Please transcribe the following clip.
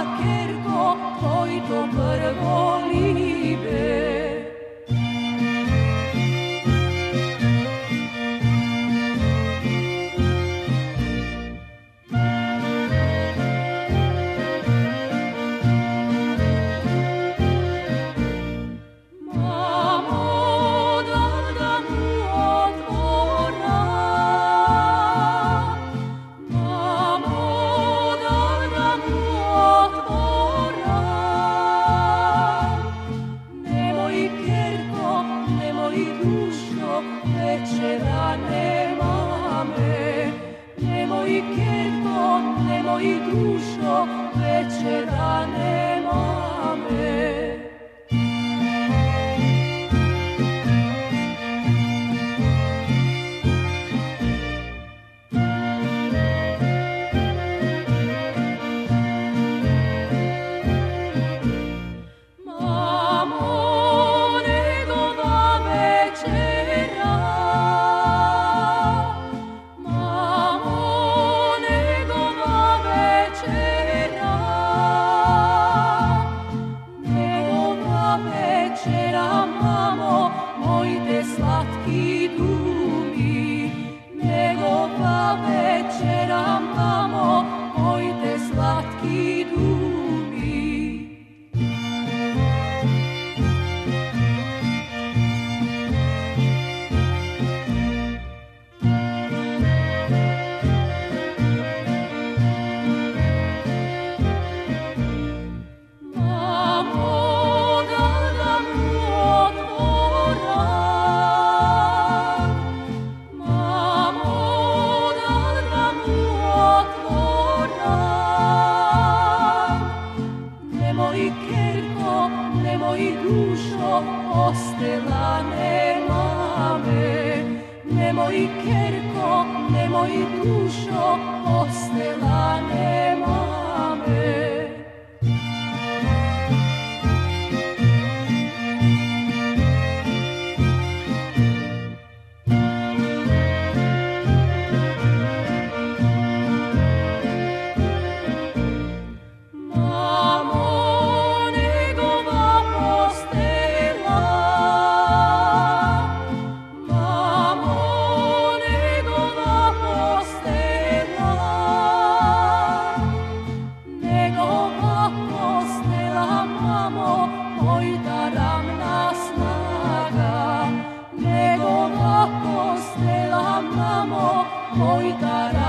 walking. i večera nema me. Nemoj kerko, nemoj dušno večera nema ostela nema me Nemoj kerko, nemoj dušo, ostela nema hoy cada